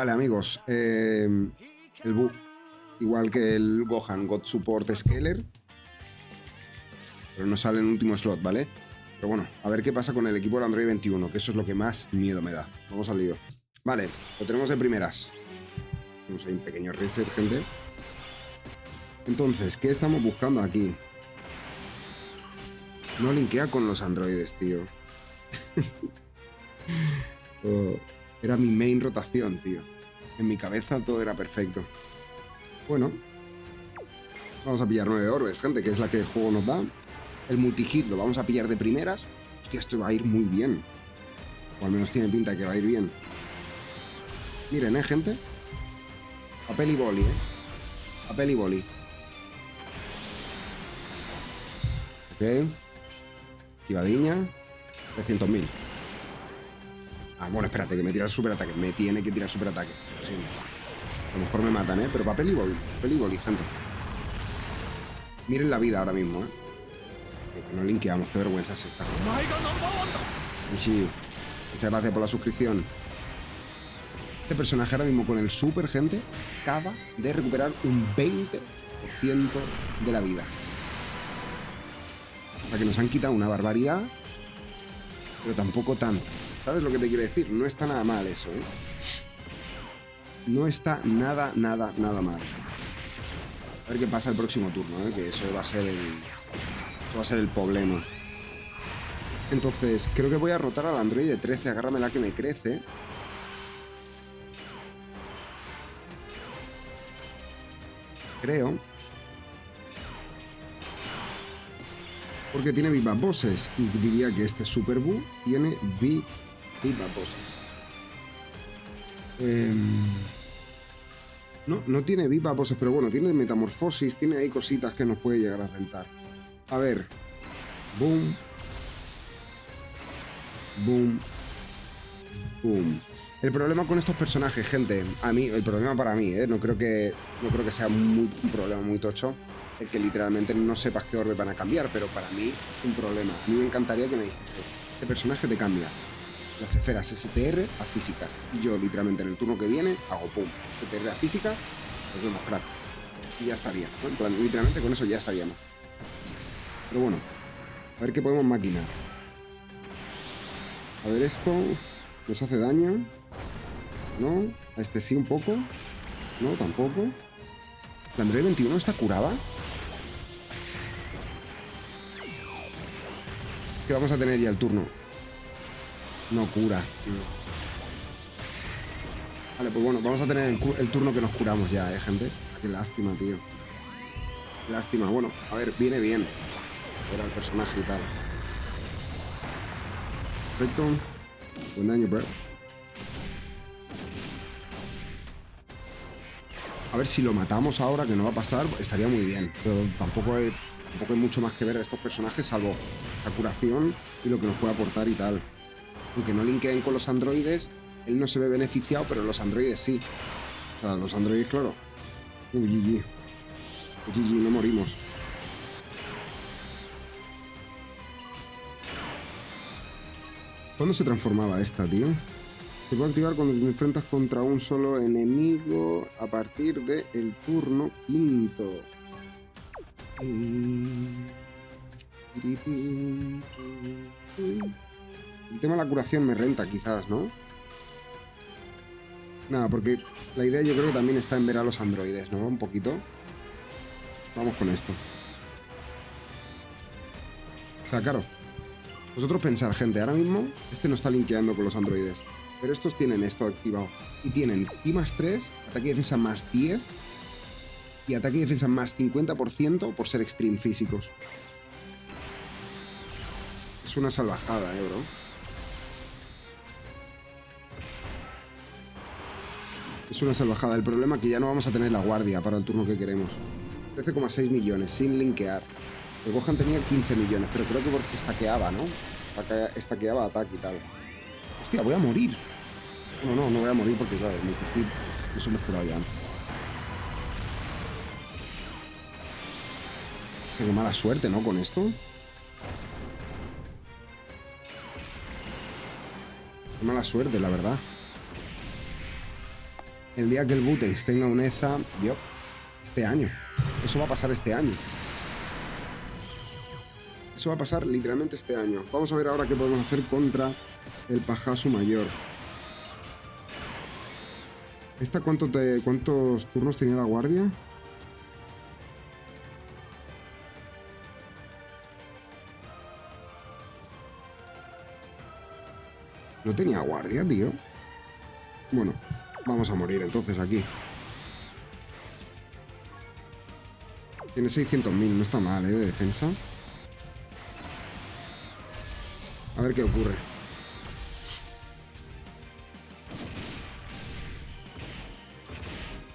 Vale, amigos. eh, el Bu, igual que el Gohan God Support Scaler. Pero no sale en último slot, ¿vale? Pero bueno, a ver qué pasa con el equipo del Android 21, que eso es lo que más miedo me da. Vamos al lío. Vale, lo tenemos de primeras. Ahí un pequeño reset, gente. Entonces, ¿qué estamos buscando aquí? No linkea con los androides, tío. Oh, era mi main rotación, tío. En mi cabeza todo era perfecto. Bueno. Vamos a pillar nueve orbes, gente, que es la que el juego nos da. El multihit lo vamos a pillar de primeras. Hostia, esto va a ir muy bien. O al menos tiene pinta de que va a ir bien. Miren, ¿eh, gente? Papel y boli, ¿eh? Papel y boli. Ok. Esquivadiña. 300.000. Ah, bueno, espérate, que me tira el superataque. Me tiene que tirar superataque. Siento. A lo mejor me matan, ¿eh? Pero papel y boli. Papel y boli, gente. Miren la vida ahora mismo, ¿eh? Que no linkeamos. Qué vergüenza es esta. Y sí. Muchas gracias por la suscripción. Este personaje ahora mismo con el super, gente, acaba de recuperar un 20% de la vida. O sea que nos han quitado una barbaridad, pero tampoco tanto. ¿Sabes lo que te quiero decir? No está nada mal eso, ¿eh? No está nada, nada, nada mal. A ver qué pasa el próximo turno, ¿eh? Que eso va a ser el... Eso va a ser el problema. Entonces, creo que voy a rotar al Android de 13, agárrame la que me crece. Creo. Porque tiene Viva Bosses. Y diría que este Super Buu tiene Vi- Viva Bosses. Em, no, no tiene Viva Bosses, pero bueno, tiene Metamorfosis, tiene ahí cositas que nos puede llegar a rentar. A ver. Boom. Boom. Boom. El problema con estos personajes, gente, a mí, el problema para mí, ¿eh? no creo que no creo que sea un problema muy tocho, el que literalmente no sepas qué orbe van a cambiar, pero para mí es un problema. A mí me encantaría que me dijese, este personaje te cambia las esferas STR a físicas. Y yo literalmente en el turno que viene hago pum, STR a físicas, nos vemos crack. Y ya estaría. ¿no? Plan, literalmente con eso ya estaríamos. Pero bueno, a ver qué podemos maquinar. A ver esto. ¿Nos hace daño? ¿No? A este sí un poco. No, tampoco. ¿La Android 21 está curada? Es que vamos a tener ya el turno. No cura. tío. Vale, pues bueno, vamos a tener el, turno que nos curamos ya, ¿eh, gente? Qué lástima, tío. Lástima. Bueno, a ver, viene bien. Era el personaje y tal. Perfecto. Buen daño, bro. A ver si lo matamos ahora, que no va a pasar, estaría muy bien. Pero tampoco hay, tampoco hay mucho más que ver de estos personajes, salvo esa curación y lo que nos puede aportar y tal. Aunque no linkeen con los androides, él no se ve beneficiado, pero los androides sí. O sea, los androides, claro. Uy, GG. GG, no morimos. ¿Cuándo se transformaba esta, tío? Se puede activar cuando te enfrentas contra un solo enemigo a partir del turno quinto. El tema de la curación me renta quizás, ¿no? Nada, porque la idea yo creo que también está en ver a los androides, ¿no? Un poquito. Vamos con esto. O sea, claro. Vosotros pensar, gente, ahora mismo este no está linkeando con los androides. Pero estos tienen esto activado. Y tienen I más 3, ataque y defensa más 10 y ataque y defensa más 50% por ser extreme físicos. Es una salvajada, eh, bro. Es una salvajada. El problema es que ya no vamos a tener la guardia para el turno que queremos. 13,6 millones, sin linkear. El Gohan tenía 15 millones, pero creo que porque estaqueaba, ¿no? Estaquea- Estaqueaba ataque y tal. Hostia, voy a morir. No, no, no voy a morir porque, claro, multihit nos hemos curado ya antes. Hostia, qué mala suerte, ¿no? Con esto. Qué mala suerte, la verdad. El día que el Butex tenga un EZA, yo, este año. Eso va a pasar este año. Eso va a pasar literalmente este año. Vamos a ver ahora qué podemos hacer contra el Pajasu mayor. ¿Esta cuánto te, cuántos turnos tenía la guardia? No tenía guardia, tío. Bueno, vamos a morir entonces aquí. Tiene 600.000, no está mal, ¿eh? De defensa. A ver qué ocurre.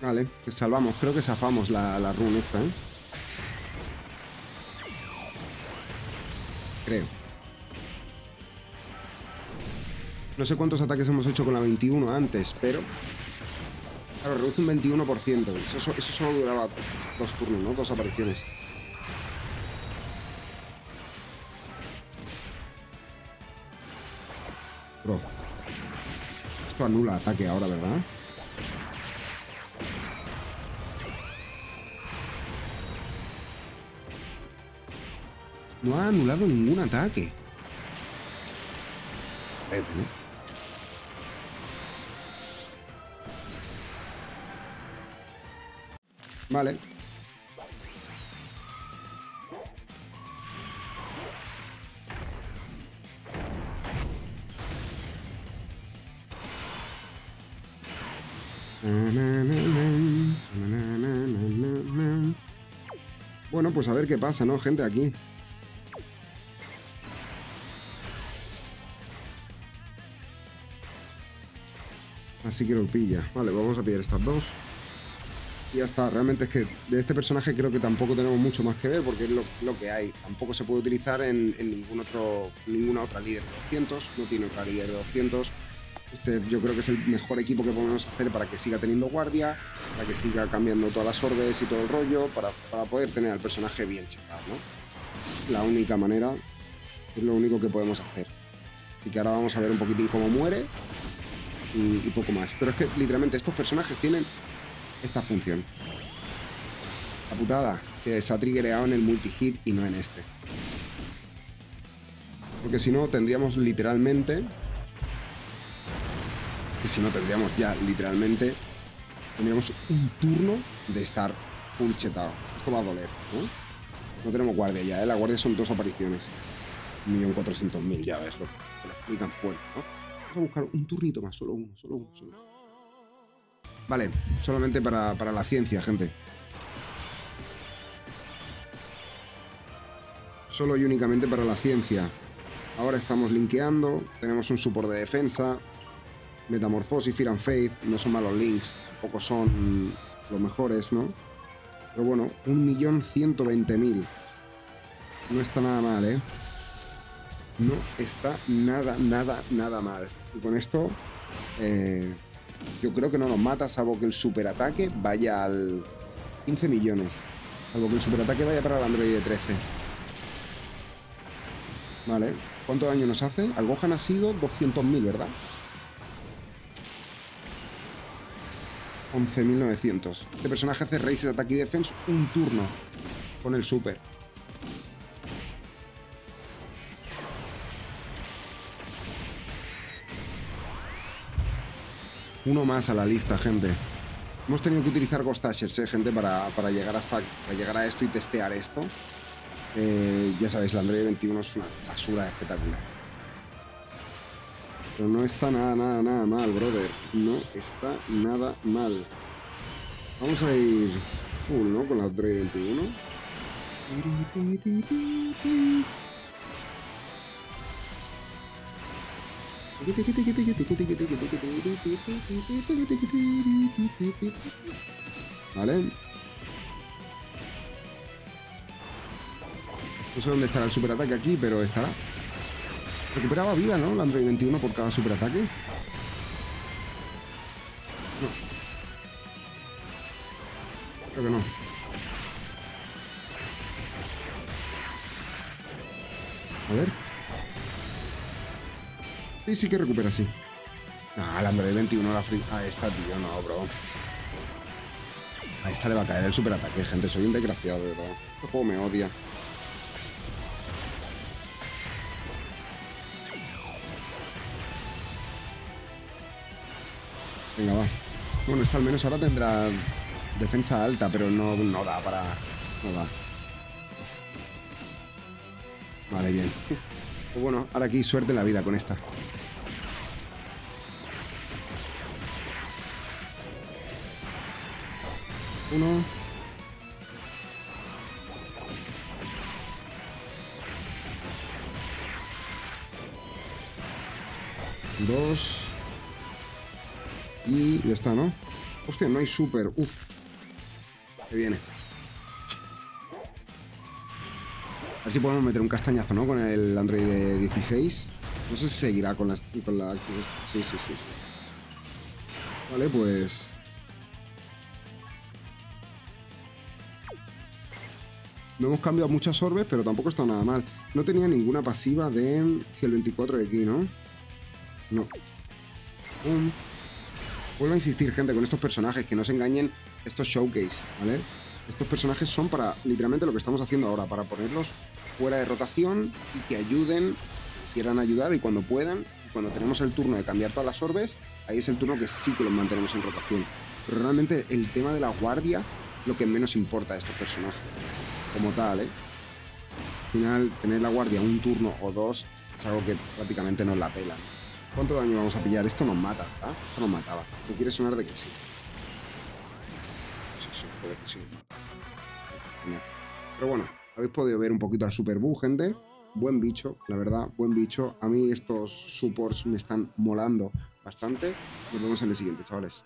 Vale, salvamos. Creo que zafamos la, la run esta, ¿eh? Creo. No sé cuántos ataques hemos hecho con la 21 antes, pero... Claro, reduce un 21%. Eso, eso solo duraba dos turnos, ¿no? Dos apariciones. Bro. Esto anula ataque ahora, ¿verdad? No ha anulado ningún ataque. Vete, ¿no? Vale. Bueno, pues a ver qué pasa, ¿no, gente? Aquí. Así que lo pilla. Vale, vamos a pillar estas dos ya está. Realmente es que de este personaje creo que tampoco tenemos mucho más que ver porque es lo, que hay. Tampoco se puede utilizar en, ningún otro, ninguna otra líder de 200. No tiene otra líder de 200. Este yo creo que es el mejor equipo que podemos hacer para que siga teniendo guardia, para que siga cambiando todas las orbes y todo el rollo, para, poder tener al personaje bien checado, ¿no? La única manera, es lo único que podemos hacer. Así que ahora vamos a ver un poquitín cómo muere y, y poco más. Pero es que literalmente estos personajes tienen esta función. La putada, que se ha triggereado en el multi-hit y no en este. Porque si no, tendríamos literalmente... Es que si no, tendríamos ya literalmente... Tendríamos un turno de estar full chetado. Esto va a doler, ¿no? No tenemos guardia ya, ¿eh? La guardia son dos apariciones. 1.400.000, ya ves, lo, explican fuerte, ¿no? Vamos a buscar un turnito más, solo uno, solo uno, solo uno. Vale, solamente para, la ciencia, gente. Solo y únicamente para la ciencia. Ahora estamos linkeando, tenemos un support de defensa, Metamorfosis, Fear and Faith, no son malos links, tampoco son los mejores, ¿no? Pero bueno, 1.120.000. No está nada mal, ¿eh? No está nada, nada, nada mal. Y con esto, eh, yo creo que no nos mata, salvo que el superataque vaya al 15 millones. Salvo que el superataque vaya para el Android 13. Vale. ¿Cuánto daño nos hace? Al Gohan ha sido 200.000, ¿verdad? 11.900. Este personaje hace Races Attack y Defense un turno con el super. Uno más a la lista, gente. Hemos tenido que utilizar Ghost Ashers, ¿eh, gente, para, llegar hasta llegar a esto y testear esto. Eh, ya sabéis, la Android 21 es una basura espectacular. Pero no está nada, nada, nada mal, brother. No está nada mal. Vamos a ir full, ¿no? Con la Android 21. Vale. No sé dónde estará el superataque aquí, pero estará. Recuperaba vida, ¿no? La Android 21 por cada superataque. No. Creo que no. A ver. Sí, sí que recupera, sí. Ah, el Android 21 la free... A esta, tío, no, bro. A esta le va a caer el superataque, gente. Soy un desgraciado, de verdad. Este juego me odia. Venga, va. Bueno, esta al menos ahora tendrá defensa alta, pero no, no da para... No da. Vale, bien. Pues bueno, ahora aquí suerte en la vida con esta. Uno. Dos. Y ya está, ¿no? Hostia, no hay super. Uf. Que viene. A ver si podemos meter un castañazo, ¿no? Con el Android de 16. No sé si seguirá con, la... con la... Sí, sí, sí, sí. Vale, pues... No hemos cambiado muchas orbes, pero tampoco está nada mal. No tenía ninguna pasiva de... Si el 24 de aquí, ¿no? No. Vuelvo a insistir, gente, con estos personajes, que no se engañen estos showcase, ¿vale? Estos personajes son para literalmente lo que estamos haciendo ahora, para ponerlos fuera de rotación y que ayuden, quieran ayudar y cuando puedan, cuando tenemos el turno de cambiar todas las orbes, ahí es el turno que sí que los mantenemos en rotación. Pero realmente el tema de la guardia, lo que menos importa a estos personajes, como tal, ¿eh? Al final, tener la guardia un turno o dos es algo que prácticamente nos la pela. ¿Cuánto daño vamos a pillar? Esto nos mata, ¿verdad? Esto nos mataba. ¿No quiere sonar de que sí? Sí, sí, puede que sí. Pero bueno, habéis podido ver un poquito al Super Buu, gente. Buen bicho, la verdad, buen bicho. A mí estos supports me están molando bastante. Nos vemos en el siguiente, chavales.